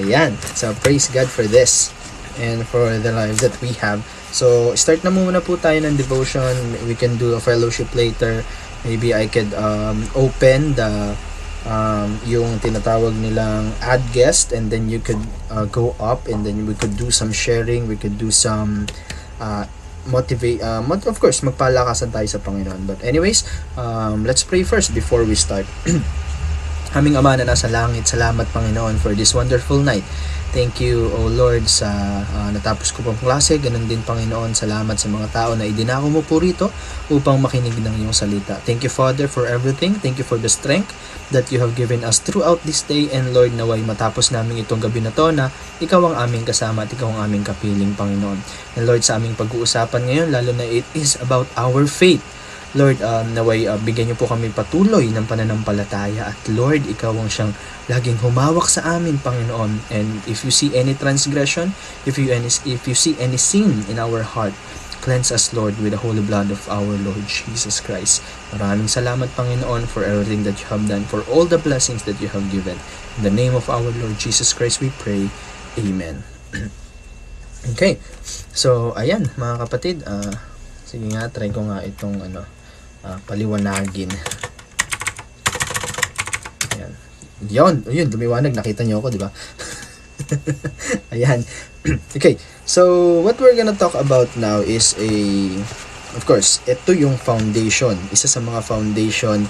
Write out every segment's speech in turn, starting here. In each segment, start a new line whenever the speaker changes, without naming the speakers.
Ayan. So, praise God for this and for the life that we have. So, start na muna po tayo ng devotion. We can do a fellowship later. Maybe I could um, open the um, yung tinatawag nilang add guest and then you could uh, go up and then we could do some sharing. We could do some uh, motivate uh, of course magpalakasan tayo sa Panginoon but anyways um, let's pray first before we start Aming Ama na nasa langit, salamat Panginoon for this wonderful night. Thank you, O Lord, sa uh, natapos ko pang klase. Ganon din, Panginoon, salamat sa mga tao na idinako mo po rito upang makinig ng iyong salita. Thank you, Father, for everything. Thank you for the strength that you have given us throughout this day. And Lord, naway matapos namin itong gabi na to na ikaw ang aming kasama at ikaw ang aming kapiling, Panginoon. And Lord, sa aming pag-uusapan ngayon, lalo na it is about our faith Lord, um, naway uh, bigyan niyo po kami patuloy ng pananampalataya at Lord, ikaw ang siyang laging humawak sa amin, Panginoon. And if you see any transgression, if you any, if you see any sin in our heart, cleanse us, Lord, with the holy blood of our Lord Jesus Christ. Maraming salamat, Panginoon, for everything that you have done, for all the blessings that you have given. In the name of our Lord Jesus Christ, we pray. Amen. okay. So, ayan, mga kapatid, uh, sige nga, try ko nga itong ano, uh, paliwanagin. Ayan. Yun, yun, lumiwanag. Nakita niyo ako, di ba? Ayan. okay, so what we're gonna talk about now is a, of course, ito yung foundation. Isa sa mga foundation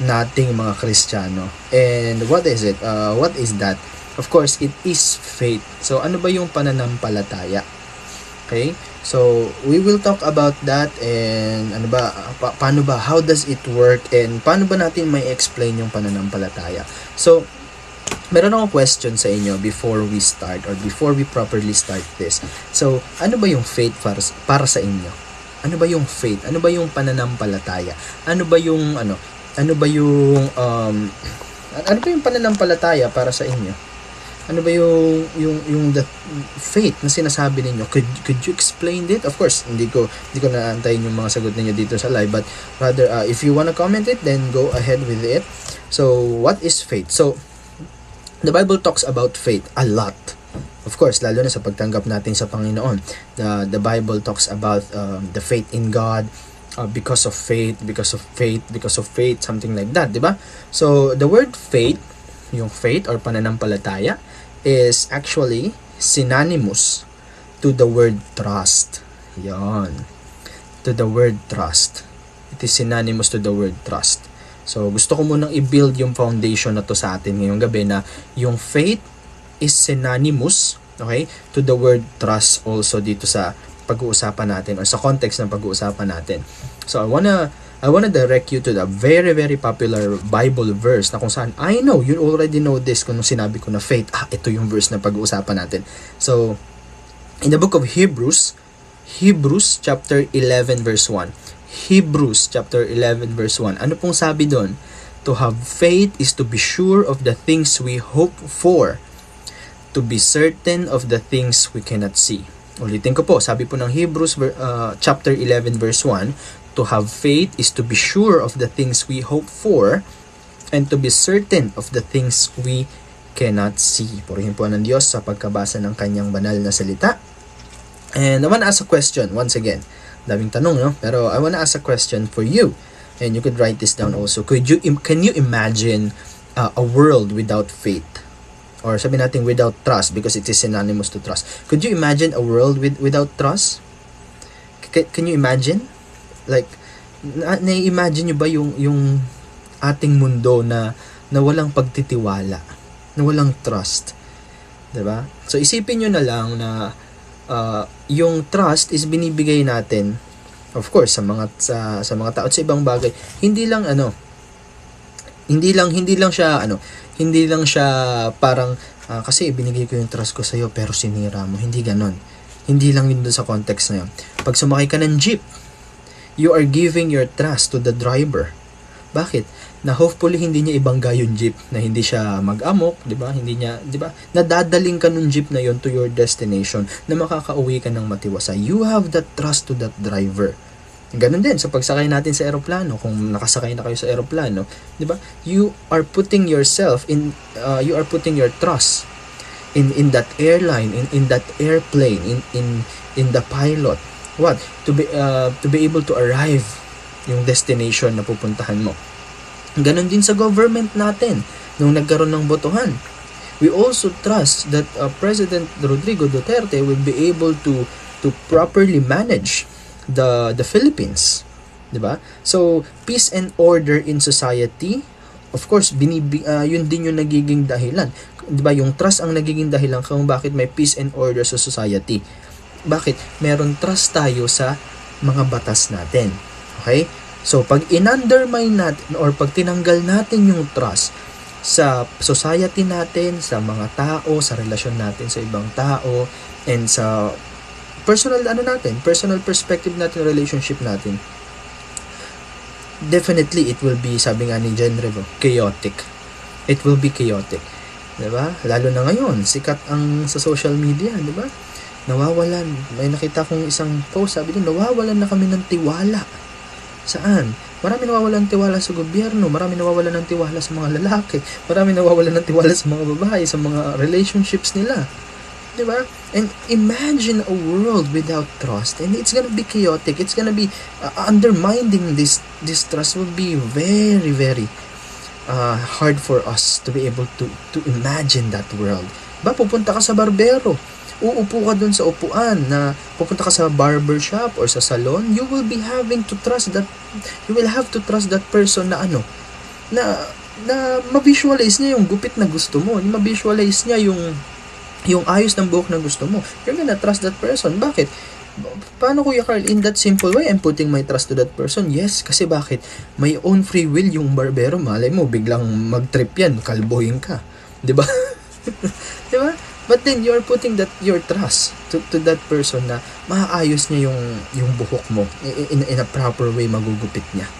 nating mga Kristiyano. And what is it? Uh, what is that? Of course, it is faith. So, ano ba yung pananampalataya? Okay? So, we will talk about that and ano ba, pa- paano ba, how does it work and paano ba natin may explain yung pananampalataya. So, meron akong question sa inyo before we start or before we properly start this. So, ano ba yung faith para, para sa inyo? Ano ba yung faith? Ano ba yung pananampalataya? Ano ba yung ano? Ano ba yung um ano ba yung pananampalataya para sa inyo? Ano ba yung yung yung the faith na sinasabi ninyo? Could could you explain it? Of course hindi ko hindi ko naantayin yung mga sagot niyo dito sa live but rather uh, if you wanna comment it then go ahead with it. So what is faith so the bible talks about faith a lot. Of course lalo na sa pagtanggap natin sa Panginoon. The the bible talks about um, the faith in God uh, because of faith because of faith because of faith something like that di ba? So the word faith yung faith or pananampalataya is actually synonymous to the word trust. Yon. To the word trust. It is synonymous to the word trust. So, gusto ko munang i-build yung foundation na to sa atin ngayong gabi na yung faith is synonymous, okay, to the word trust also dito sa pag-uusapan natin or sa context ng pag-uusapan natin. So, I wanna I want to direct you to the very, very popular Bible verse na kung saan, I know, you already know this kung sinabi ko na faith, ah, ito yung verse na pag-uusapan natin. So, in the book of Hebrews, Hebrews chapter 11 verse 1. Hebrews chapter 11 verse 1. Ano pong sabi doon? To have faith is to be sure of the things we hope for, to be certain of the things we cannot see. Ulitin ko po, sabi po ng Hebrews uh, chapter 11 verse 1, To have faith is to be sure of the things we hope for and to be certain of the things we cannot see. Purihin po ng Diyos sa pagkabasa ng kanyang banal na salita. And I want to ask a question once again. Daming tanong, no? Pero I want to ask a question for you. And you could write this down also. Could you can you imagine uh, a world without faith? Or sabi natin without trust because it is synonymous to trust. Could you imagine a world with without trust? C- can you imagine? Like, na- na-imagine nyo ba yung, yung ating mundo na, na walang pagtitiwala, na walang trust? ba diba? So, isipin nyo na lang na uh, yung trust is binibigay natin of course sa mga sa, sa mga tao at sa ibang bagay hindi lang ano hindi lang hindi lang siya ano hindi lang siya parang uh, kasi ibinigay ko yung trust ko sa iyo pero sinira mo hindi ganon hindi lang yun doon sa context na yun pag sumakay ka ng jeep you are giving your trust to the driver. Bakit? Na hopefully hindi niya ibangga yung jeep na hindi siya mag-amok, 'di ba? Hindi niya, 'di ba? Nadadaling ka nung jeep na yon to your destination na makakauwi ka ng matiwasa. You have that trust to that driver. Ganun din sa pagsakay natin sa eroplano, kung nakasakay na kayo sa eroplano, 'di ba? You are putting yourself in uh, you are putting your trust in in that airline in in that airplane in in in the pilot what? To be uh, to be able to arrive yung destination na pupuntahan mo. Ganon din sa government natin nung nagkaroon ng botohan. We also trust that uh, President Rodrigo Duterte will be able to to properly manage the the Philippines 'di ba? So peace and order in society of course binibi, uh, yun din yung nagiging dahilan. 'di ba yung trust ang nagiging dahilan kung bakit may peace and order sa society bakit meron trust tayo sa mga batas natin okay so pag inundermine natin or pag tinanggal natin yung trust sa society natin sa mga tao sa relasyon natin sa ibang tao and sa personal ano natin personal perspective natin relationship natin definitely it will be, sabi nga ni Jen Revo, chaotic. It will be chaotic. 'Di ba? Lalo na ngayon, sikat ang sa social media, 'di ba? Nawawalan. May nakita kong isang post, sabi doon, nawawalan na kami ng tiwala. Saan? Marami nawawalan ng tiwala sa gobyerno, marami nawawalan ng tiwala sa mga lalaki, marami nawawalan ng tiwala sa mga babae, sa mga relationships nila. 'di ba? And imagine a world without trust and it's gonna be chaotic. It's gonna be uh, undermining this this trust will be very very uh, hard for us to be able to to imagine that world. Ba pupunta ka sa barbero, uupo ka dun sa upuan na pupunta ka sa barber shop or sa salon, you will be having to trust that you will have to trust that person na ano na na ma-visualize niya yung gupit na gusto mo, ma-visualize niya yung yung ayos ng buhok na gusto mo, you're gonna trust that person. Bakit? Paano Kuya Carl? In that simple way, I'm putting my trust to that person. Yes, kasi bakit? May own free will yung barbero. Malay mo, biglang mag-trip yan, kalbohin ka. Di ba? Di ba? But then, you're putting that your trust to, to that person na maayos niya yung, yung buhok mo. In, in a proper way, magugupit niya.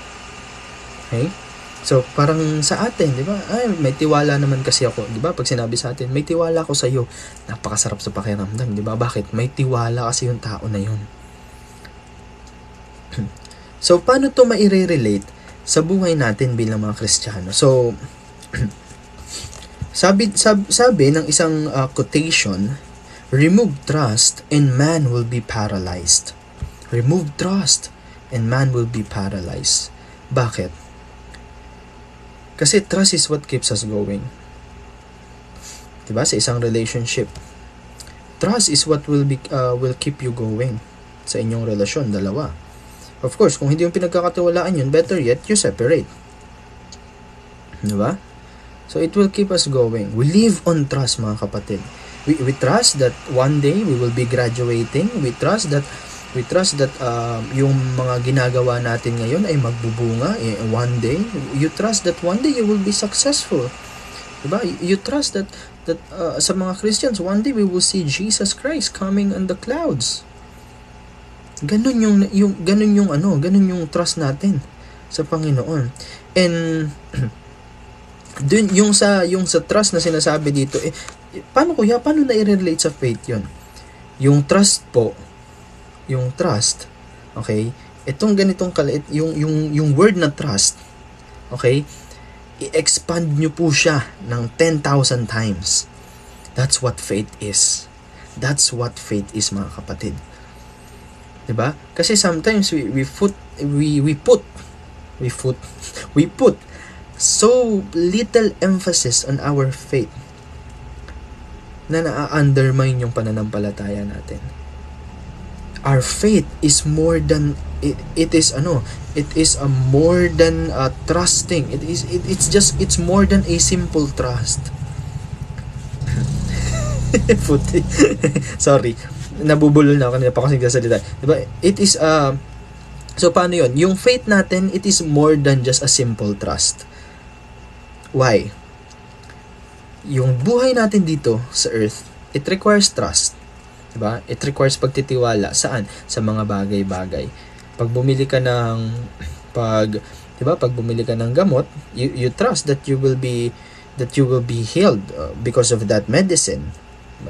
Okay? So, parang sa atin, di ba? Ay, may tiwala naman kasi ako, di ba? Pag sinabi sa atin, may tiwala ako sa iyo. Napakasarap sa pakiramdam, di ba? Bakit? May tiwala kasi yung tao na yun. so, paano to maire-relate sa buhay natin bilang mga Kristiyano? So, sabi, sabi, sabi ng isang uh, quotation, remove trust and man will be paralyzed. Remove trust and man will be paralyzed. Bakit? Kasi trust is what keeps us going. 'Di ba? Sa isang relationship, trust is what will be uh, will keep you going sa inyong relasyon dalawa. Of course, kung hindi yung pinagkakatiwalaan yun, better yet, you separate. 'Di ba? So it will keep us going. We live on trust, mga kapatid. We, we trust that one day we will be graduating. We trust that we trust that uh, yung mga ginagawa natin ngayon ay magbubunga eh, one day you trust that one day you will be successful diba you trust that that uh, sa mga Christians one day we will see Jesus Christ coming on the clouds ganun yung yung ganun yung ano ganun yung trust natin sa Panginoon and dun yung sa yung sa trust na sinasabi dito eh paano kuya paano na i-relate sa faith yon yung trust po yung trust, okay, itong ganitong kaliit, yung, yung, yung word na trust, okay, i-expand nyo po siya ng 10,000 times. That's what faith is. That's what faith is, mga kapatid. 'Di ba? Kasi sometimes we we put we we put we put we put so little emphasis on our faith na na-undermine yung pananampalataya natin. Our faith is more than it, it is ano it is a more than a trusting. It is it, it's just it's more than a simple trust. Puti. sorry. Nabubulol na ako kanina pa kasi nagsasalita. Diba it is uh, so paano yon yung faith natin it is more than just a simple trust why yung buhay natin dito sa earth it requires trust Diba? It requires pagtitiwala. Saan? Sa mga bagay-bagay. Pag bumili ka ng pag 'di ba? Pag bumili ka ng gamot, you, you trust that you will be that you will be healed uh, because of that medicine.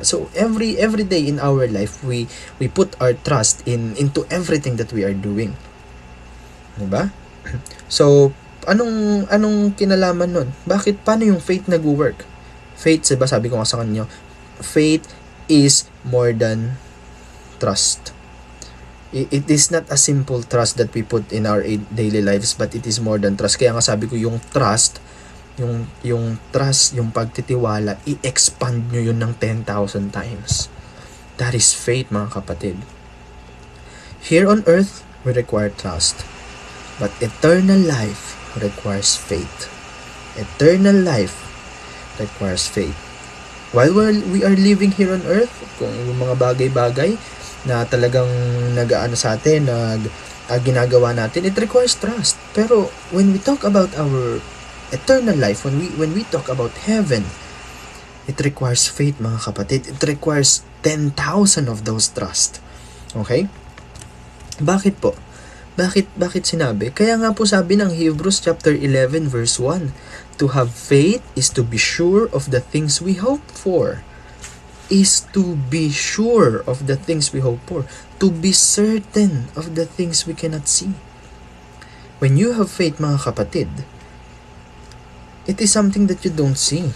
So every every day in our life we we put our trust in into everything that we are doing. 'Di ba? So anong anong kinalaman nun? Bakit paano yung faith nag-work? Faith, 'di ba sabi ko nga sa kanyo, faith is more than trust. It is not a simple trust that we put in our daily lives, but it is more than trust. Kaya nga sabi ko, yung trust, yung, yung trust, yung pagtitiwala, i-expand nyo yun ng 10,000 times. That is faith, mga kapatid. Here on earth, we require trust. But eternal life requires faith. Eternal life requires faith. While we're, we are living here on earth, kung yung mga bagay-bagay na talagang nagaano sa atin, nag uh, ginagawa natin, it requires trust. Pero when we talk about our eternal life, when we when we talk about heaven, it requires faith, mga kapatid. It requires 10,000 of those trust. Okay? Bakit po? Bakit bakit sinabi? Kaya nga po sabi ng Hebrews chapter 11 verse 1, to have faith is to be sure of the things we hope for is to be sure of the things we hope for, to be certain of the things we cannot see. When you have faith, mga kapatid, it is something that you don't see.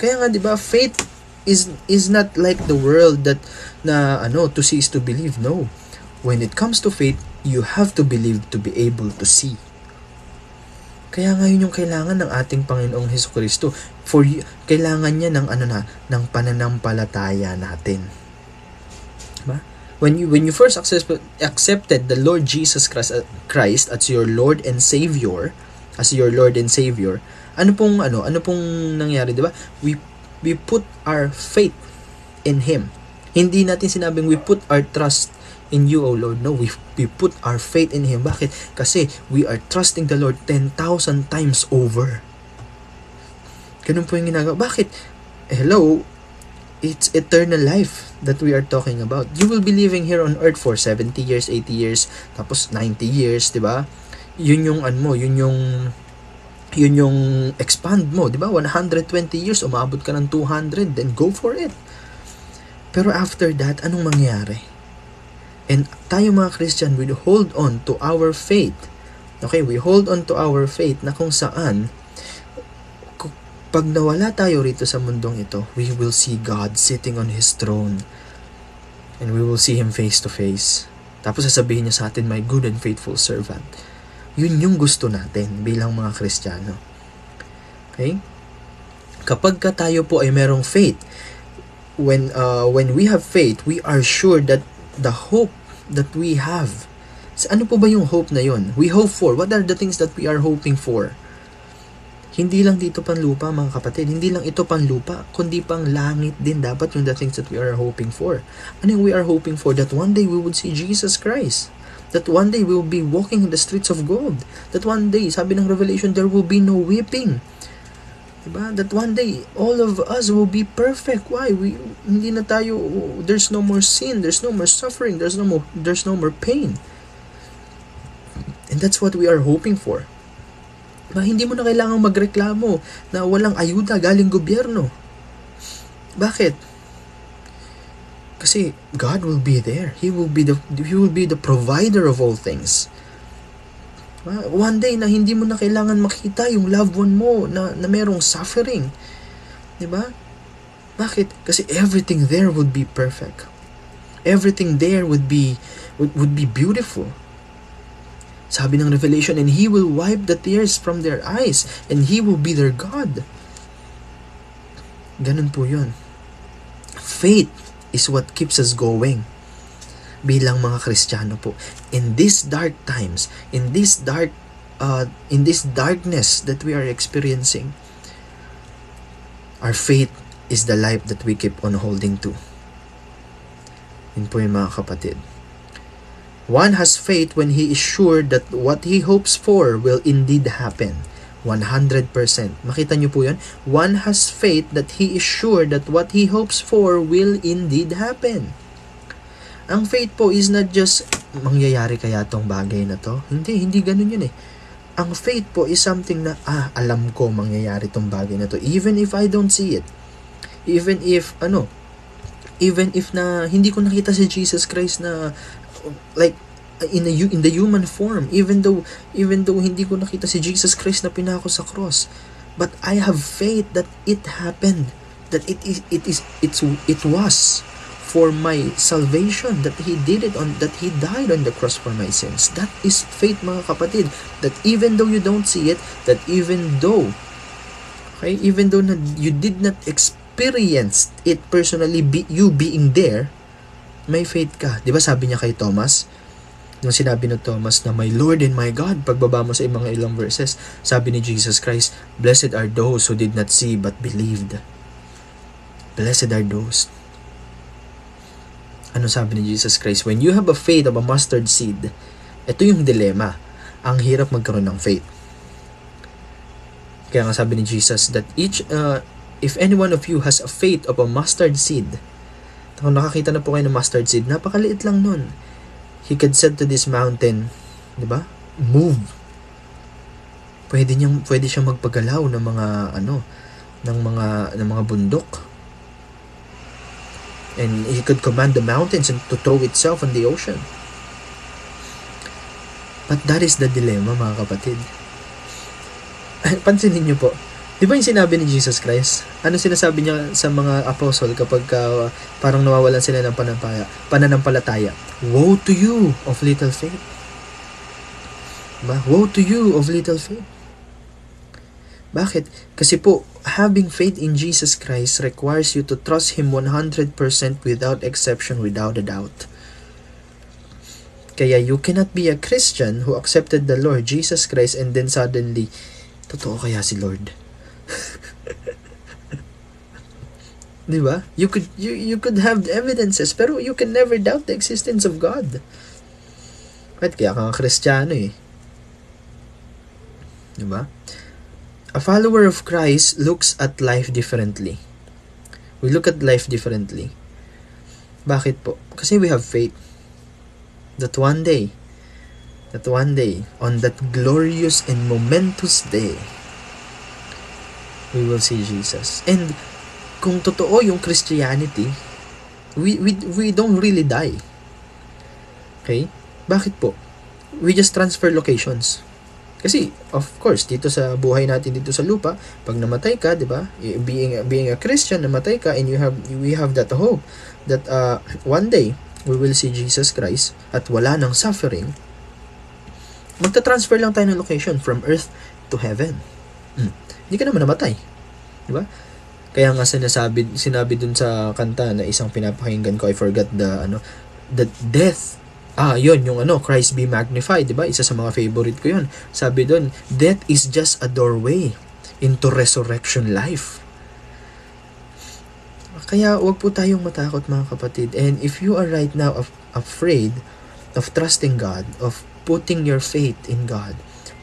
Kaya nga, di ba, faith is is not like the world that na ano to see is to believe no when it comes to faith you have to believe to be able to see kaya ngayon yung kailangan ng ating Panginoong Hesus Kristo. For kailangan niya ng ano na, ng pananampalataya natin. Diba? When you when you first accept, accepted the Lord Jesus Christ, uh, Christ as your Lord and Savior, as your Lord and Savior, ano pong ano, ano pong nangyari, 'di ba? We we put our faith in him. Hindi natin sinabing we put our trust in you, O Lord. No, we, we put our faith in Him. Bakit? Kasi we are trusting the Lord 10,000 times over. Ganun po yung ginagawa. Bakit? Hello, it's eternal life that we are talking about. You will be living here on earth for 70 years, 80 years, tapos 90 years, di ba? Yun yung ano mo, yun yung yun yung expand mo, di ba? 120 years, umabot ka ng 200, then go for it. Pero after that, anong mangyari? And tayo mga Christian, we hold on to our faith. Okay, we hold on to our faith na kung saan pag nawala tayo rito sa mundong ito, we will see God sitting on His throne. And we will see Him face to face. Tapos sasabihin niya sa atin, my good and faithful servant. Yun yung gusto natin bilang mga Kristiyano. Okay? Kapag ka tayo po ay merong faith, when uh, when we have faith, we are sure that the hope that we have. So, ano po ba yung hope na yon? We hope for. What are the things that we are hoping for? Hindi lang dito pang lupa mga kapatid, hindi lang ito pang lupa, kundi pang langit din dapat yung the things that we are hoping for. Ano yung we are hoping for? That one day we would see Jesus Christ. That one day we will be walking in the streets of gold. That one day, sabi ng Revelation, there will be no weeping. Diba? That one day, all of us will be perfect. Why? We, hindi na tayo, there's no more sin, there's no more suffering, there's no more, there's no more pain. And that's what we are hoping for. Diba? Hindi mo na kailangang magreklamo na walang ayuda galing gobyerno. Bakit? Kasi God will be there. He will be the He will be the provider of all things. One day na hindi mo na kailangan makita yung loved one mo na, na merong suffering. ba? Diba? Bakit? Kasi everything there would be perfect. Everything there would be would, would be beautiful. Sabi ng Revelation, and He will wipe the tears from their eyes, and He will be their God. Ganun po yun. Faith is what keeps us going bilang mga Kristiyano po. In these dark times, in this dark uh, in this darkness that we are experiencing, our faith is the life that we keep on holding to. Yun po yung mga kapatid. One has faith when he is sure that what he hopes for will indeed happen. 100%. Makita niyo po yan? One has faith that he is sure that what he hopes for will indeed happen. Ang faith po is not just mangyayari kaya tong bagay na to. Hindi, hindi ganun yun eh. Ang faith po is something na, ah, alam ko mangyayari tong bagay na to. Even if I don't see it. Even if, ano, even if na hindi ko nakita si Jesus Christ na like in a in the human form even though even though hindi ko nakita si Jesus Christ na pinako sa cross but I have faith that it happened that it is it is it's it was for my salvation that he did it on that he died on the cross for my sins. That is faith mga kapatid that even though you don't see it that even though okay even though you did not experience it personally be, you being there may faith ka. Di ba sabi niya kay Thomas? Nung sinabi ng Thomas na my Lord and my God pagbaba mo sa mga ilang verses sabi ni Jesus Christ blessed are those who did not see but believed. Blessed are those ano sabi ni Jesus Christ? When you have a faith of a mustard seed, ito yung dilema. Ang hirap magkaroon ng faith. Kaya nga sabi ni Jesus that each, uh, if any one of you has a faith of a mustard seed, kung nakakita na po kayo ng mustard seed, napakaliit lang nun. He could said to this mountain, di ba? Move. Pwede niyang pwede siyang magpagalaw ng mga ano, ng mga ng mga bundok and he could command the mountains and to throw itself on the ocean. But that is the dilemma, mga kapatid. Pansinin niyo po, di ba yung sinabi ni Jesus Christ? Ano sinasabi niya sa mga apostle kapag uh, parang nawawalan sila ng panampaya, pananampalataya? Woe to you of little faith. Diba? Woe to you of little faith. Bakit? Kasi po, having faith in Jesus Christ requires you to trust Him 100% without exception, without a doubt. Kaya you cannot be a Christian who accepted the Lord Jesus Christ and then suddenly, totoo kaya si Lord? Di ba? You could you you could have evidences pero you can never doubt the existence of God. At kaya kang Kristiyano eh. Di ba? A follower of Christ looks at life differently. We look at life differently. Bakit po? Kasi we have faith that one day, that one day, on that glorious and momentous day, we will see Jesus. And kung totoo yung Christianity, we, we, we don't really die. Okay? Bakit po? We just transfer locations. Kasi of course dito sa buhay natin dito sa lupa, pag namatay ka, 'di ba? Being being a Christian, namatay ka and you have we have that hope that uh, one day we will see Jesus Christ at wala nang suffering. Magta-transfer lang tayo ng location from earth to heaven. Hmm. Hindi ka naman namatay. 'Di ba? Kaya nga sinasabi sinabi dun sa kanta na isang pinapakinggan ko, I forgot the ano, the death Ah, yun, yung ano, Christ be magnified, di ba? Isa sa mga favorite ko yun. Sabi doon, death is just a doorway into resurrection life. Kaya wag po tayong matakot mga kapatid. And if you are right now af- afraid of trusting God, of putting your faith in God,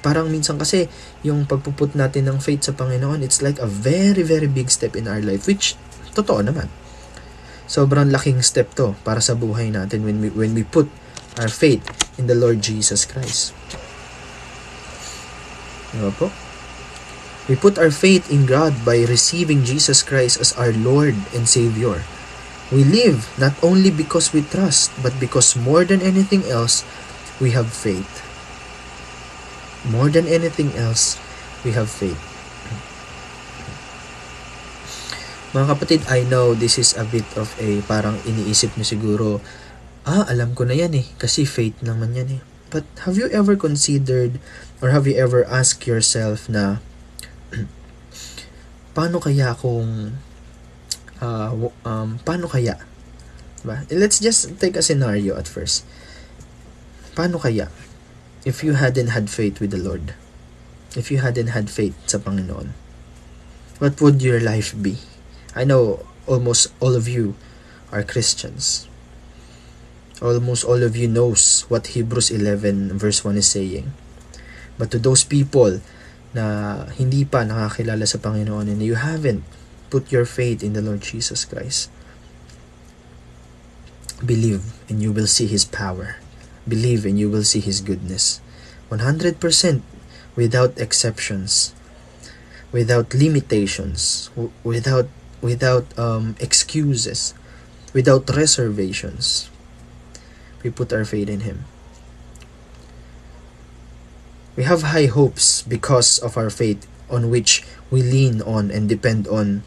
parang minsan kasi yung pagpuput natin ng faith sa Panginoon, it's like a very, very big step in our life, which totoo naman. Sobrang laking step to para sa buhay natin when we, when we put our faith in the Lord Jesus Christ. Diba po? We put our faith in God by receiving Jesus Christ as our Lord and Savior. We live not only because we trust, but because more than anything else, we have faith. More than anything else, we have faith. Mga kapatid, I know this is a bit of a parang iniisip nyo siguro, ah, alam ko na yan eh, kasi faith naman yan eh. But have you ever considered or have you ever asked yourself na paano kaya kung uh, um, paano kaya? Diba? Let's just take a scenario at first. Paano kaya if you hadn't had faith with the Lord? If you hadn't had faith sa Panginoon? What would your life be? I know almost all of you are Christians almost all of you knows what Hebrews 11 verse 1 is saying. But to those people na hindi pa nakakilala sa Panginoon and you haven't put your faith in the Lord Jesus Christ, believe and you will see His power. Believe and you will see His goodness. 100% without exceptions, without limitations, without without um, excuses, without reservations we put our faith in Him. We have high hopes because of our faith on which we lean on and depend on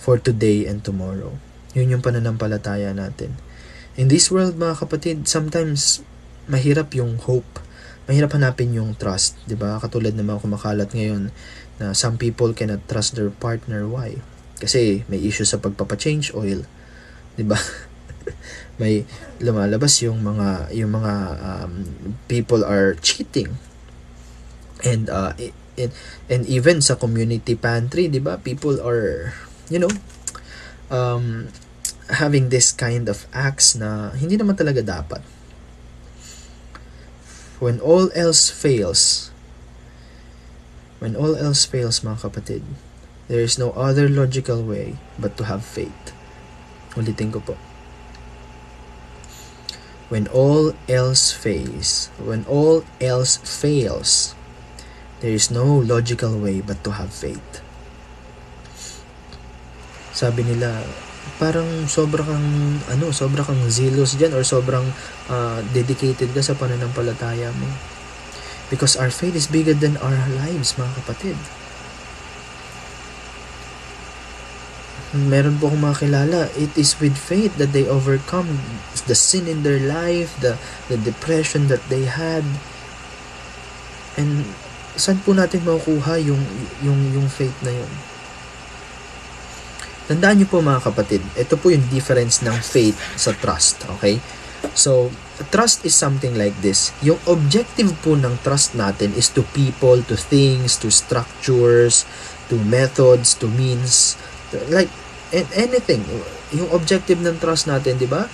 for today and tomorrow. Yun yung pananampalataya natin. In this world, mga kapatid, sometimes mahirap yung hope. Mahirap hanapin yung trust, 'di ba? Katulad mga kumakalat ngayon na some people cannot trust their partner. Why? Kasi may issue sa pagpapa-change oil, 'di ba? may lumalabas yung mga yung mga um, people are cheating. And uh, and, and even sa community pantry, 'di ba? People are, you know, um, having this kind of acts na hindi naman talaga dapat. When all else fails, when all else fails mga kapatid, there is no other logical way but to have faith. Ulitin ko po. When all else fails, when all else fails, there is no logical way but to have faith. Sabi nila, parang sobra kang ano, sobra kang zealous diyan or sobrang uh, dedicated ka sa pananampalataya mo. Because our faith is bigger than our lives, mga kapatid. Meron po akong mga kilala, it is with faith that they overcome the sin in their life, the, the depression that they had. And saan po natin makukuha yung, yung, yung faith na yun? Tandaan niyo po mga kapatid, ito po yung difference ng faith sa trust, okay? So, trust is something like this. Yung objective po ng trust natin is to people, to things, to structures, to methods, to means, like anything. Yung objective ng trust natin, di ba?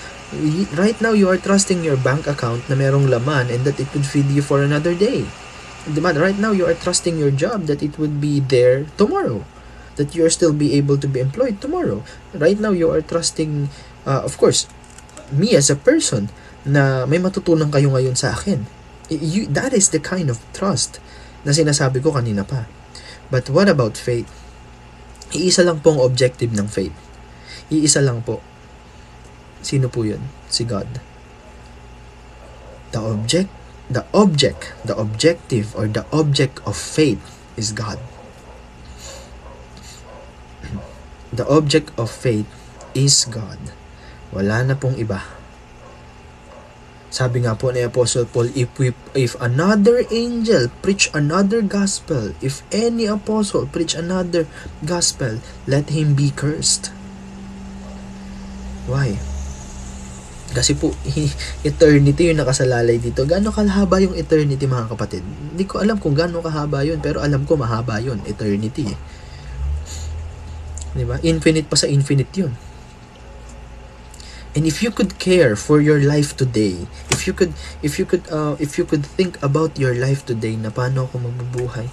Right now, you are trusting your bank account na merong laman and that it would feed you for another day. Di ba? Right now, you are trusting your job that it would be there tomorrow that you're still be able to be employed tomorrow. Right now, you are trusting, uh, of course, me as a person na may matutunan kayo ngayon sa akin. You, that is the kind of trust na sinasabi ko kanina pa. But what about faith? Iisa lang pong objective ng faith. Iisa lang po. Sino po yun? Si God. The object, the object, the objective or the object of faith is God. The object of faith is God. Wala na pong iba. Sabi nga po ni Apostle Paul, if, we, if another angel preach another gospel, if any apostle preach another gospel, let him be cursed. Why? Kasi po, eternity yung nakasalalay dito. Gano'ng kahaba yung eternity mga kapatid? Hindi ko alam kung gano'ng kahaba yun, pero alam ko mahaba yun, eternity. Eh. 'Di ba? Infinite pa sa infinite 'yun. And if you could care for your life today, if you could if you could uh, if you could think about your life today na paano ako mabubuhay,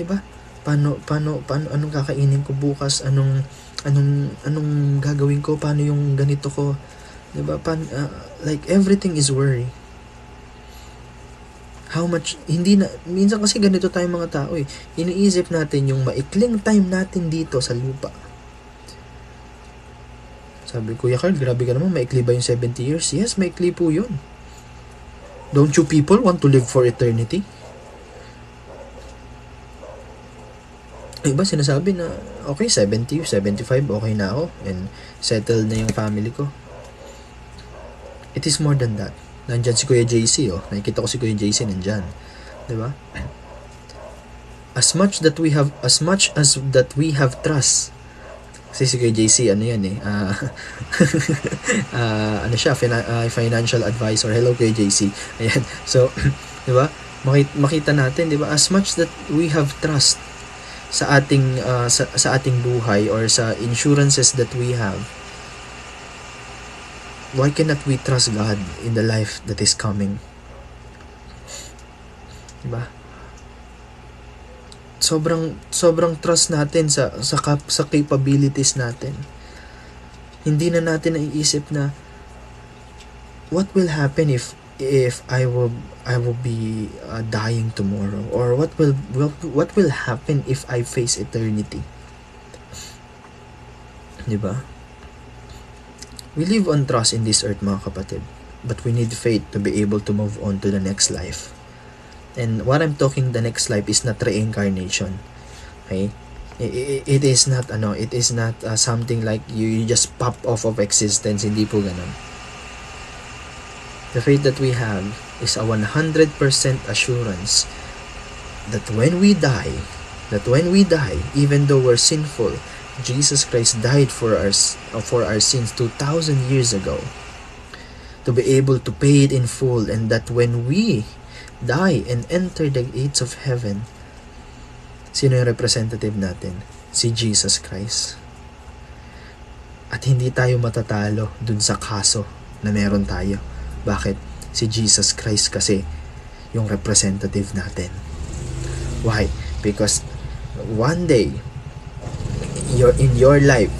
'di ba? Paano paano paano anong kakainin ko bukas, anong anong anong gagawin ko, paano yung ganito ko, 'di ba? Pan, uh, like everything is worry how much, hindi na, minsan kasi ganito tayong mga tao eh, iniisip natin yung maikling time natin dito sa lupa. Sabi, Kuya Carl, grabe ka naman, maikli ba yung 70 years? Yes, maikli po yun. Don't you people want to live for eternity? Iba sinasabi na, okay, 70, 75, okay na ako, and settled na yung family ko. It is more than that. Nandyan si Kuya JC, oh. Nakikita ko si Kuya JC nandyan. ba? Diba? As much that we have, as much as that we have trust. Kasi si JC, ano yan eh. Uh, uh, ano siya, fina- uh, financial advisor. Hello Kuya JC. Ayan. So, di ba? Makita, makita natin, di ba? As much that we have trust sa ating uh, sa, sa ating buhay or sa insurances that we have why cannot we trust God in the life that is coming? Diba? Sobrang sobrang trust natin sa sa sa capabilities natin. Hindi na natin naiisip na what will happen if if I will I will be uh, dying tomorrow or what will, will what will happen if I face eternity. 'Di ba? We live on trust in this earth mga kapatid. But we need faith to be able to move on to the next life. And what I'm talking the next life is not reincarnation. Okay? it, it is not ano it is not uh, something like you, you just pop off of existence hindi po ganun the faith that we have is a 100% assurance that when we die that when we die even though we're sinful Jesus Christ died for our for our sins 2000 years ago to be able to pay it in full and that when we die and enter the gates of heaven Sino yung representative natin? Si Jesus Christ. At hindi tayo matatalo dun sa kaso na meron tayo. Bakit? Si Jesus Christ kasi yung representative natin. Why? Because one day, you're in your life,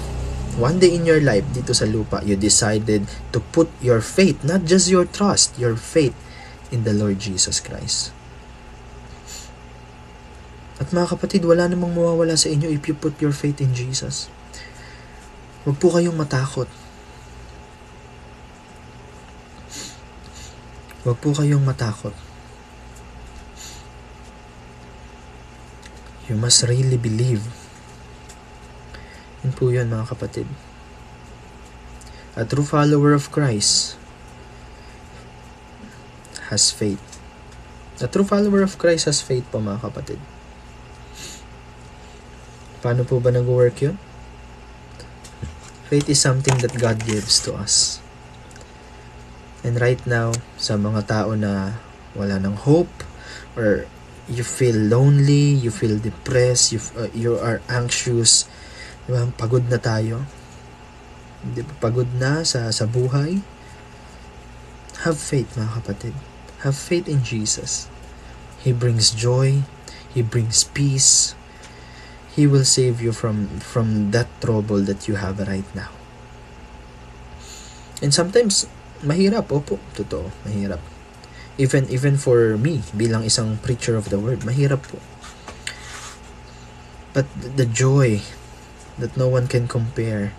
one day in your life dito sa lupa, you decided to put your faith, not just your trust, your faith in the Lord Jesus Christ. At mga kapatid, wala namang mawawala sa inyo if you put your faith in Jesus. Huwag po kayong matakot. Huwag po kayong matakot. You must really believe. Yun po yun mga kapatid. A true follower of Christ has faith. A true follower of Christ has faith po mga kapatid. Paano po ba nag-work yun? Faith is something that God gives to us. And right now, sa mga tao na wala ng hope, or you feel lonely, you feel depressed, you, uh, you are anxious, diba? pagod na tayo, diba? pagod na sa, sa buhay, have faith mga kapatid. Have faith in Jesus. He brings joy, He brings peace, He will save you from from that trouble that you have right now. And sometimes mahirap, opo, totoo, mahirap. Even even for me bilang isang preacher of the word, mahirap po. But the joy that no one can compare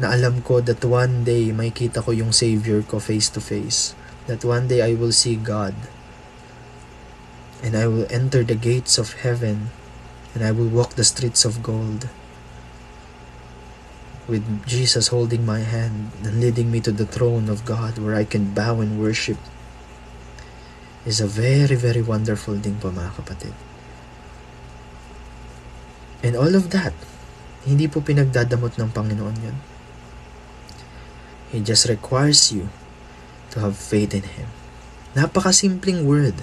na alam ko that one day may kita ko yung Savior ko face to face. That one day I will see God. And I will enter the gates of heaven and I will walk the streets of gold with Jesus holding my hand and leading me to the throne of God where I can bow and worship is a very, very wonderful thing po mga kapatid. And all of that, hindi po pinagdadamot ng Panginoon yun. He just requires you to have faith in Him. Napakasimpleng word.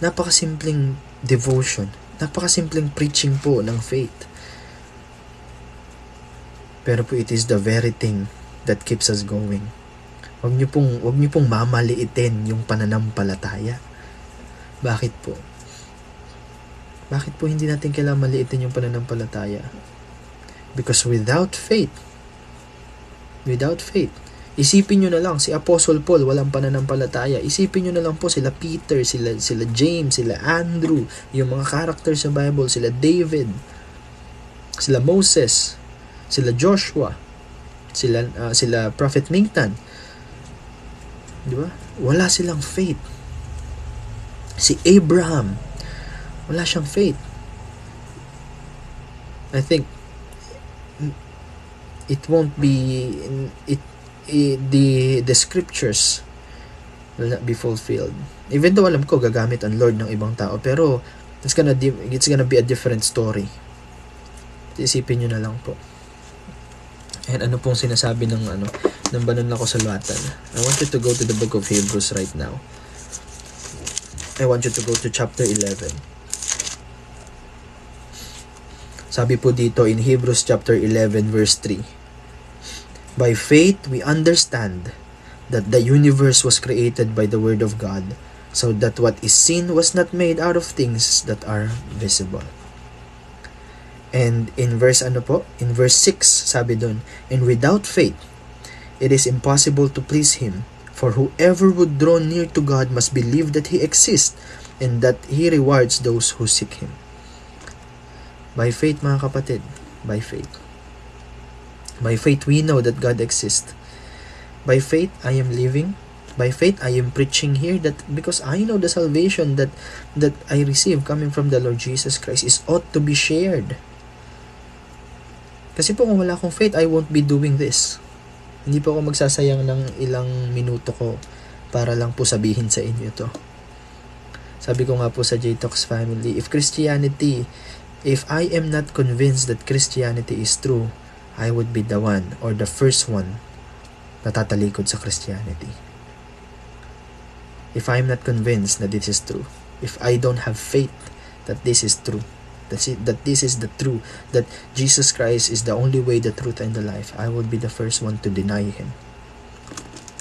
Napakasimpleng devotion. Napakasimpleng preaching po ng faith. Pero po it is the very thing that keeps us going. Huwag niyo pong, huwag niyo pong mamaliitin yung pananampalataya. Bakit po? Bakit po hindi natin kailangan maliitin yung pananampalataya? Because without faith, without faith, Isipin nyo na lang, si Apostle Paul, walang pananampalataya. Isipin nyo na lang po sila Peter, sila, sila James, sila Andrew, yung mga character sa Bible, sila David, sila Moses, sila Joshua, sila, uh, sila Prophet Nathan. Di ba? Wala silang faith. Si Abraham, wala siyang faith. I think it won't be it the the scriptures will not be fulfilled. Even though alam ko gagamit ang Lord ng ibang tao, pero it's gonna it's gonna be a different story. Isipin niyo na lang po. And ano pong sinasabi ng ano ng banal na kasulatan? I want you to go to the book of Hebrews right now. I want you to go to chapter 11. Sabi po dito in Hebrews chapter 11 verse 3. By faith, we understand that the universe was created by the Word of God, so that what is seen was not made out of things that are visible. And in verse ano po? In verse 6, sabi dun, And without faith, it is impossible to please Him. For whoever would draw near to God must believe that He exists and that He rewards those who seek Him. By faith, mga kapatid, by faith. By faith, we know that God exists. By faith, I am living. By faith, I am preaching here that because I know the salvation that that I receive coming from the Lord Jesus Christ is ought to be shared. Kasi po kung wala akong faith, I won't be doing this. Hindi po ako magsasayang ng ilang minuto ko para lang po sabihin sa inyo to. Sabi ko nga po sa J-Talks family, if Christianity, if I am not convinced that Christianity is true, I would be the one or the first one na tatalikod sa Christianity. If I am not convinced that this is true, if I don't have faith that this is true, that, this is the truth, that Jesus Christ is the only way, the truth, and the life, I would be the first one to deny Him.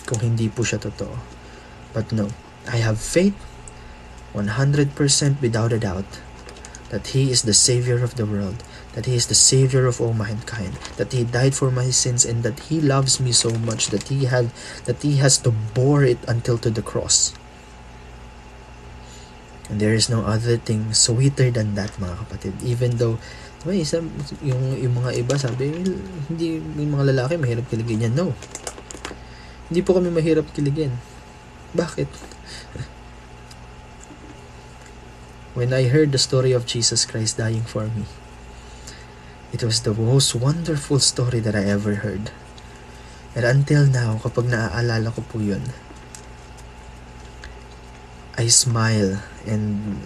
Kung hindi po siya totoo. But no, I have faith 100% without a doubt that He is the Savior of the world, that He is the Savior of all mankind, that He died for my sins, and that He loves me so much that He had that He has to bore it until to the cross. And there is no other thing sweeter than that, mga kapatid. Even though, diba, isa, yung, yung mga iba sabi, hindi, yung mga lalaki mahirap kiligin yan. No. Hindi po kami mahirap kiligin. Bakit? when I heard the story of Jesus Christ dying for me. It was the most wonderful story that I ever heard. And until now, kapag naaalala ko po yun, I smile and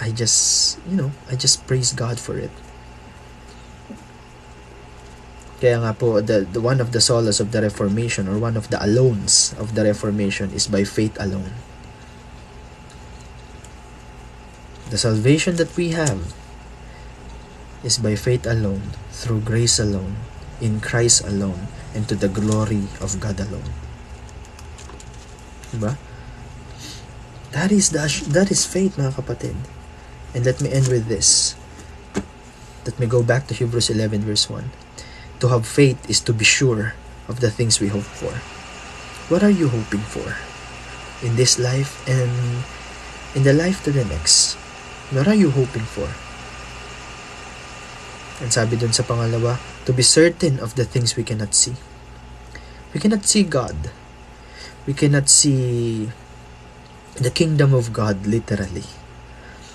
I just, you know, I just praise God for it. Kaya nga po, the, the one of the solace of the Reformation or one of the alones of the Reformation is by faith alone. The salvation that we have is by faith alone, through grace alone, in Christ alone, and to the glory of God alone. Diba? That is the, that is faith, mga kapatid. And let me end with this. Let me go back to Hebrews 11 verse 1. To have faith is to be sure of the things we hope for. What are you hoping for? In this life and in the life to the next. What are you hoping for? And sabi dun sa pangalawa, to be certain of the things we cannot see. We cannot see God. We cannot see the kingdom of God literally.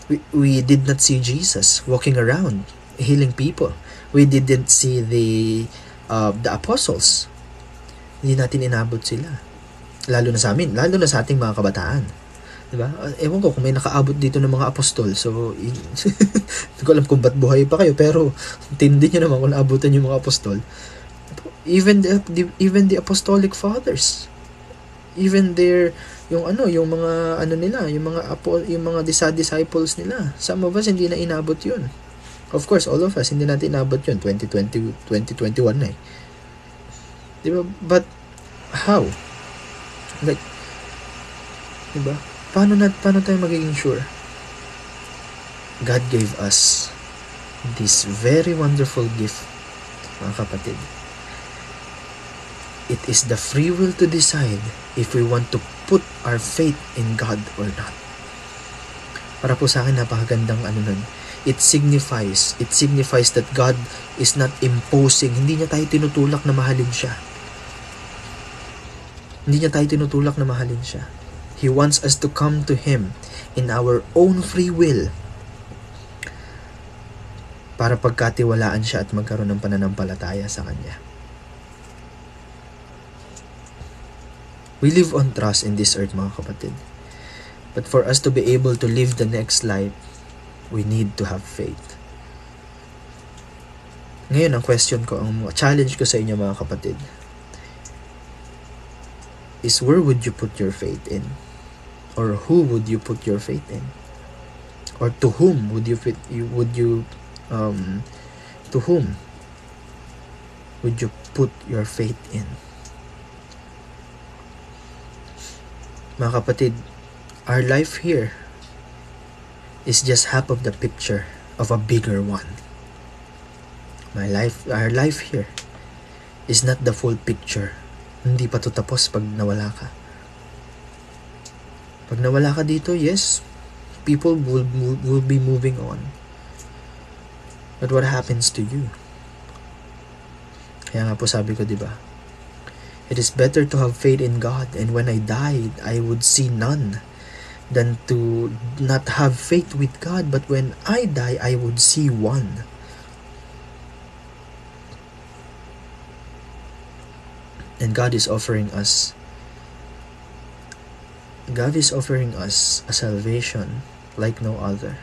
We, we did not see Jesus walking around healing people. We didn't see the uh, the apostles. Hindi natin inabot sila. Lalo na sa amin, lalo na sa ating mga kabataan. Diba? Ewan ko kung may nakaabot dito ng mga apostol. So, hindi ko alam kung ba't buhay pa kayo. Pero, tindi nyo naman kung naabutan yung mga apostol. Even the, the, even the apostolic fathers. Even their, yung ano, yung mga, ano nila, yung mga, apo, yung mga disciples nila. Some of us, hindi na inabot yun. Of course, all of us, hindi natin inabot yun. 2020, 2021 na eh. Diba? But, how? Like, diba? Paano, na, paano tayo magiging sure? God gave us this very wonderful gift, mga kapatid. It is the free will to decide if we want to put our faith in God or not. Para po sa akin, napakagandang ano nun. It signifies, it signifies that God is not imposing, hindi niya tayo tinutulak na mahalin siya. Hindi niya tayo tinutulak na mahalin siya He wants us to come to Him in our own free will para pagkatiwalaan siya at magkaroon ng pananampalataya sa Kanya. We live on trust in this earth, mga kapatid. But for us to be able to live the next life, we need to have faith. Ngayon, ang question ko, ang challenge ko sa inyo mga kapatid, is where would you put your faith in? Or who would you put your faith in? Or to whom would you fit you would you um to whom would you put your faith in? Mga kapatid our life here is just half of the picture of a bigger one. My life our life here is not the full picture. Hindi pa to tapos pag nawala ka pag nawala ka dito, yes, people will, will be moving on. But what happens to you? Kaya nga po sabi ko, di ba? It is better to have faith in God and when I died, I would see none than to not have faith with God but when I die, I would see one. And God is offering us God is offering us a salvation like no other.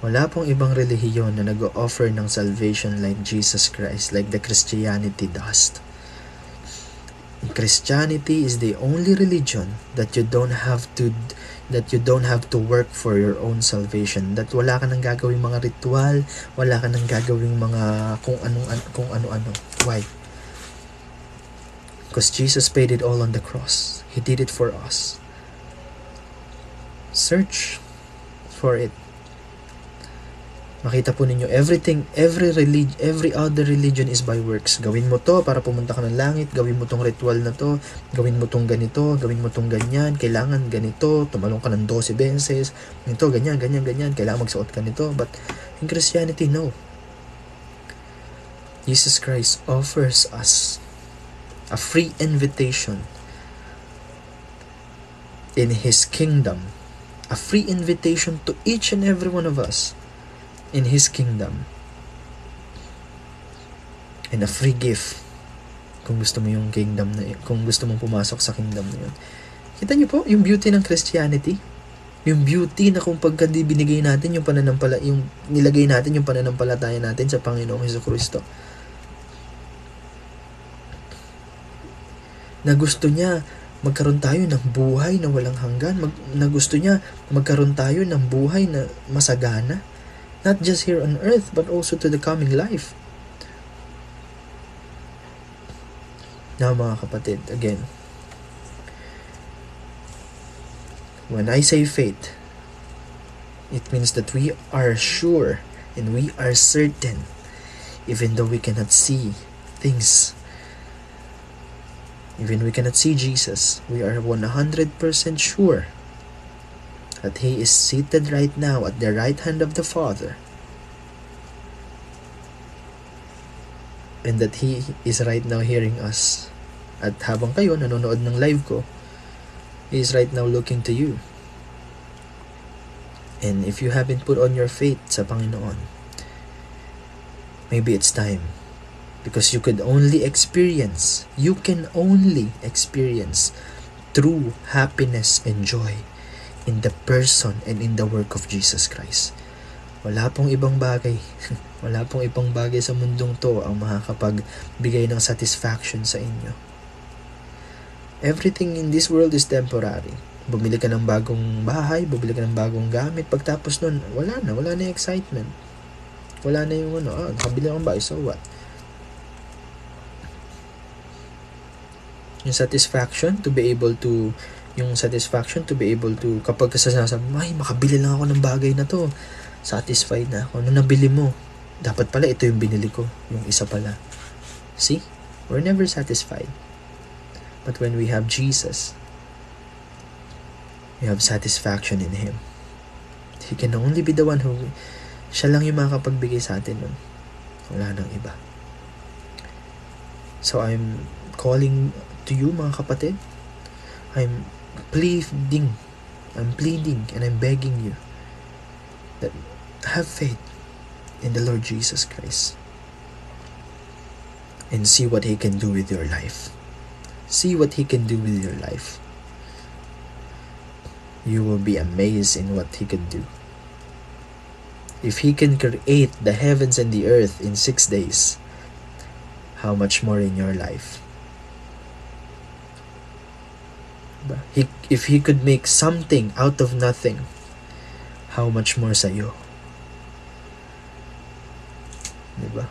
Wala pong ibang relihiyon na nag-offer ng salvation like Jesus Christ, like the Christianity does. Christianity is the only religion that you don't have to that you don't have to work for your own salvation. That wala ka nang gagawing mga ritual, wala ka nang gagawing mga kung anong kung ano-ano. Why? Because Jesus paid it all on the cross. He did it for us. Search for it. Makita po ninyo, everything, every relig every other religion is by works. Gawin mo to para pumunta ka ng langit, gawin mo tong ritual na to, gawin mo tong ganito, gawin mo tong ganyan, kailangan ganito, tumalong ka ng 12 beses, ganito, ganyan, ganyan, ganyan, kailangan magsuot ka nito. But in Christianity, no. Jesus Christ offers us a free invitation in His kingdom a free invitation to each and every one of us in His kingdom. And a free gift kung gusto mo yung kingdom na yun, kung gusto mong pumasok sa kingdom na yun. Kita niyo po yung beauty ng Christianity? Yung beauty na kung pagka binigay natin yung pananampala, yung nilagay natin yung pananampalataya natin sa Panginoong Hesus Kristo. Na gusto niya magkaroon tayo ng buhay na walang hanggan, mag, na gusto niya magkaroon tayo ng buhay na masagana, not just here on earth, but also to the coming life. Now mga kapatid, again, when I say faith, it means that we are sure and we are certain, even though we cannot see things Even we cannot see Jesus, we are 100% sure that He is seated right now at the right hand of the Father and that He is right now hearing us. At habang kayo nanonood ng live ko, He is right now looking to you. And if you haven't put on your faith sa Panginoon, maybe it's time because you could only experience, you can only experience true happiness and joy in the person and in the work of Jesus Christ. Wala pong ibang bagay, wala pong ibang bagay sa mundong to ang makakapagbigay ng satisfaction sa inyo. Everything in this world is temporary. Bumili ka ng bagong bahay, bumili ka ng bagong gamit, pagtapos nun, wala na, wala na excitement. Wala na yung ano, ah, nakabili ng bahay, so what? Yung satisfaction to be able to yung satisfaction to be able to kapag kasasabi ay makabili lang ako ng bagay na to. Satisfied na ako. Ano nabili mo? Dapat pala ito yung binili ko yung isa pala. See? We're never satisfied. But when we have Jesus we have satisfaction in Him. He can only be the one who siya lang yung makakapagbigay sa atin nun. Wala nang iba. So I'm calling to you mga kapatid. I'm pleading, I'm pleading and I'm begging you that have faith in the Lord Jesus Christ and see what He can do with your life. See what He can do with your life. You will be amazed in what He can do. If He can create the heavens and the earth in six days, how much more in your life? Diba? He, if he could make something out of nothing, how much more sa iyo? Diba?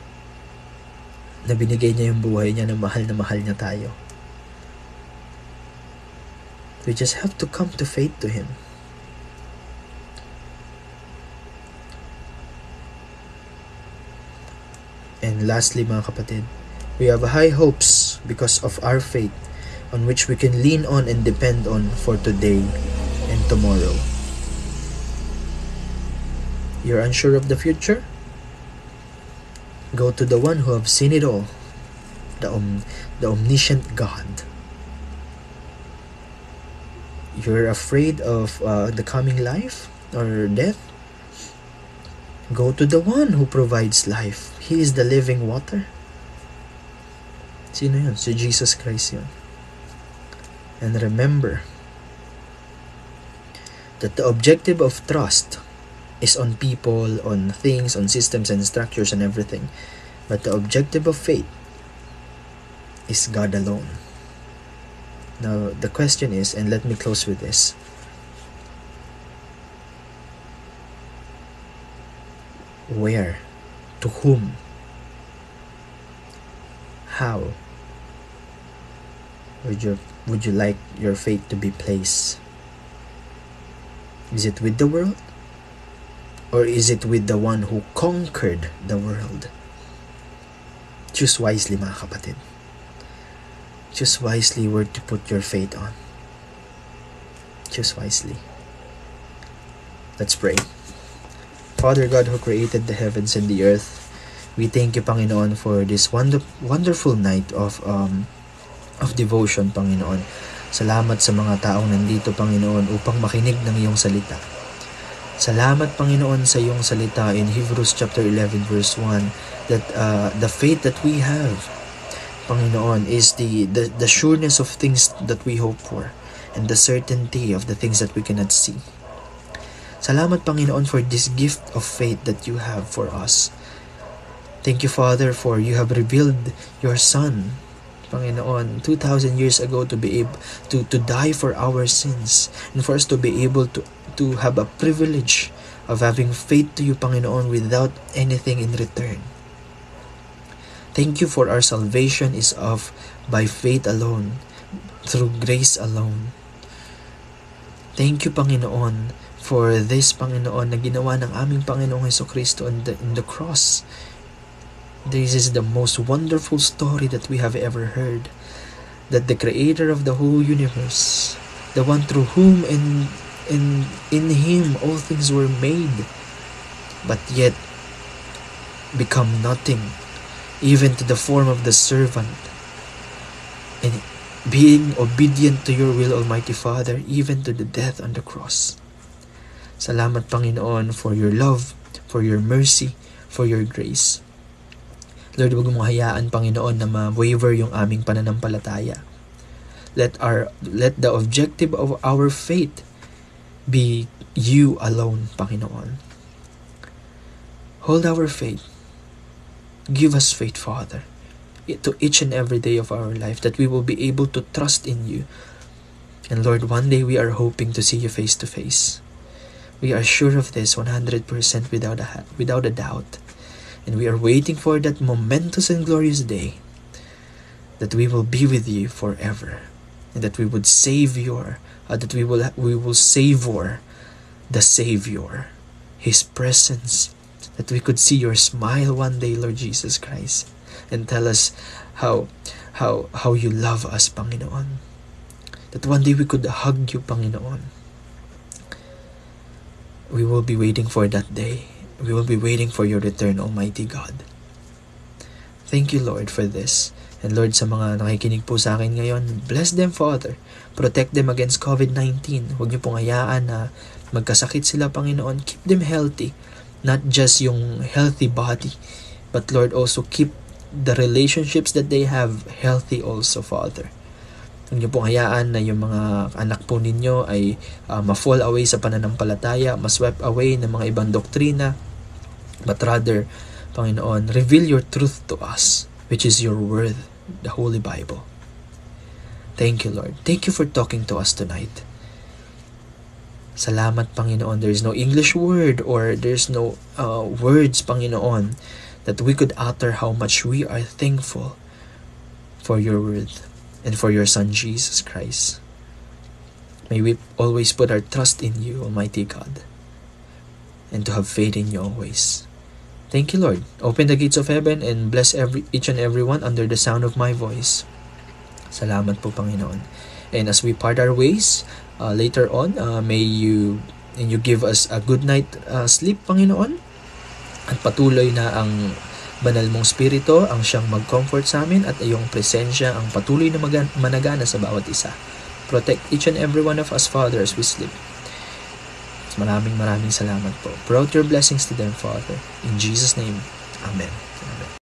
Na binigay niya yung buhay niya na mahal na mahal niya tayo. We just have to come to faith to Him. And lastly mga kapatid, we have high hopes because of our faith on which we can lean on and depend on for today and tomorrow. You're unsure of the future? Go to the one who have seen it all, the, om- the omniscient God. You're afraid of uh, the coming life or death? Go to the one who provides life. He is the living water. Sino yun? Si Jesus Christ yun. And remember that the objective of trust is on people, on things, on systems and structures and everything. But the objective of faith is God alone. Now, the question is, and let me close with this where, to whom, how would you would you like your faith to be placed? Is it with the world? Or is it with the one who conquered the world? Choose wisely mga kapatid. Choose wisely where to put your faith on. Choose wisely. Let's pray. Father God who created the heavens and the earth, we thank you, Panginoon, for this wonder, wonderful night of um, of devotion, Panginoon. Salamat sa mga taong nandito, Panginoon, upang makinig ng iyong salita. Salamat, Panginoon, sa iyong salita in Hebrews chapter 11 verse 1 that uh, the faith that we have, Panginoon, is the, the, the sureness of things that we hope for and the certainty of the things that we cannot see. Salamat, Panginoon, for this gift of faith that you have for us. Thank you, Father, for you have revealed your Son, Panginoon, 2,000 years ago to be able to, to die for our sins and for us to be able to, to have a privilege of having faith to you, Panginoon, without anything in return. Thank you for our salvation is of by faith alone, through grace alone. Thank you, Panginoon, for this, Panginoon, na ginawa ng aming Panginoong Heso Kristo in the, in the cross. This is the most wonderful story that we have ever heard. That the Creator of the whole universe, the one through whom and in, in Him all things were made, but yet become nothing, even to the form of the servant, and being obedient to your will, Almighty Father, even to the death on the cross. Salamat Panginoon for your love, for your mercy, for your grace. Lord, huwag mo hayaan Panginoon na ma-waver yung aming pananampalataya. Let our let the objective of our faith be you alone, Panginoon. Hold our faith. Give us faith, Father, to each and every day of our life that we will be able to trust in you. And Lord, one day we are hoping to see you face to face. We are sure of this 100% without a, without a doubt. And we are waiting for that momentous and glorious day that we will be with you forever. And that we would save your uh, that we will we will savor the savior his presence that we could see your smile one day lord jesus christ and tell us how how how you love us panginoon. That one day we could hug you panginoon. We will be waiting for that day. We will be waiting for your return, Almighty God. Thank you, Lord, for this. And Lord, sa mga nakikinig po sa akin ngayon, bless them, Father. Protect them against COVID-19. Huwag niyo pong hayaan na magkasakit sila, Panginoon. Keep them healthy. Not just yung healthy body, but Lord, also keep the relationships that they have healthy also, Father. Huwag niyo pong hayaan na yung mga anak po ninyo ay uh, ma-fall away sa pananampalataya, ma-swept away ng mga ibang doktrina, but rather, Panginoon, reveal your truth to us, which is your word, the Holy Bible. Thank you, Lord. Thank you for talking to us tonight. Salamat, Panginoon. There is no English word or there's no uh, words, Panginoon, that we could utter how much we are thankful for your word and for your Son Jesus Christ. May we always put our trust in you, Almighty God, and to have faith in you always. Thank you, Lord. Open the gates of heaven and bless every each and everyone under the sound of my voice. Salamat po, Panginoon. And as we part our ways, uh, later on, uh, may you and you give us a good night uh, sleep, Panginoon. At patuloy na ang Banal mong Spirito ang siyang mag-comfort sa amin at iyong presensya ang patuloy na managana sa bawat isa. Protect each and every one of us, Father, as we sleep. Maraming maraming salamat po. Out your blessings to them, Father. In Jesus' name. Amen.